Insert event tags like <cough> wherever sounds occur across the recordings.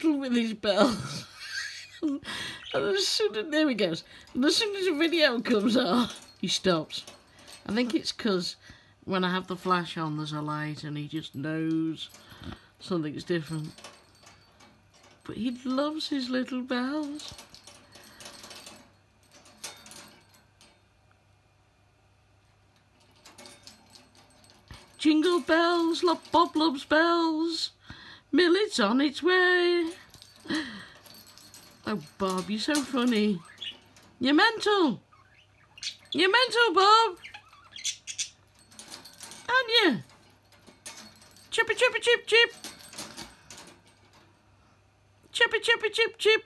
gentle with his bells. <laughs> and as soon as, there he goes. And as soon as the video comes on, he stops. I think it's because when I have the flash on, there's a light and he just knows something's different. But he loves his little bells. Jingle bells, love Bob loves bells. Millet's on its way. Oh, Bob, you're so funny. You're mental. You're mental, Bob. Aren't you? Chippy, chippy, chip, chip. Chippy, chippy, chip, chip.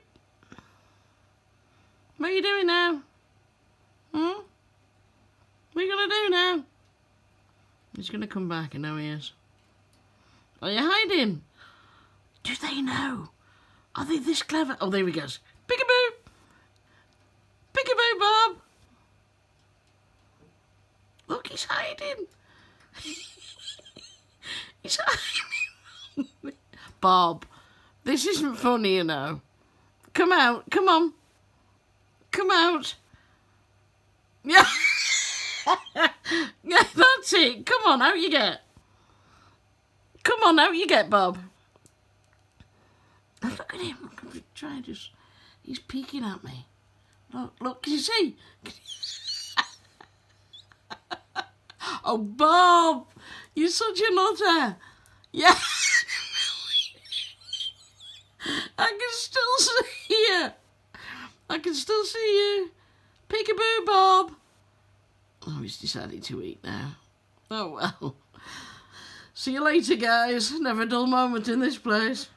What are you doing now? Hmm? What are you going to do now? He's going to come back, I know he is. Are you hiding? Do they know? Are they this clever? Oh, there he goes. Peekaboo! Peekaboo, Bob! Look, he's hiding. <laughs> he's hiding. Bob, this isn't funny, you know. Come out. Come on. Come out. Yeah. <laughs> yeah, that's it. Come on, out you get. Come on, out you get, Bob. Look at him. Look, trying to just... He's peeking at me. Look, look, can you see? <laughs> oh, Bob! You're such a nutter. Yeah. <laughs> I can still see you. I can still see you. Peekaboo, Bob. Oh, he's decided to eat now. Oh, well. <laughs> See you later, guys. Never a dull moment in this place.